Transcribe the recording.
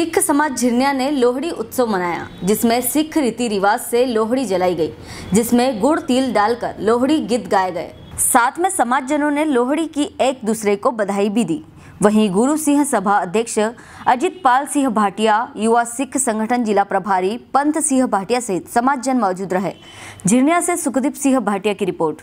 सिख समाज झिरनिया ने लोहड़ी उत्सव मनाया, जिसमें सिख रीति रिवाज से लोहड़ी जलाई गई, जिसमें गुड़ तिल डालकर लोहड़ी गीत गाए गए। साथ में समाज जनों ने लोहड़ी की एक दूसरे को बधाई भी दी। वहीं गुरु सिंह सभा अध्यक्ष अजित पाल सिंह भाटिया, युवा सिख संगठन जिला प्रभारी पंत सिंह भाटिया सहित समाज जन मौजूद रहे। झिरनिया से सुखदीप सिंह भाटिया की रिपोर्ट।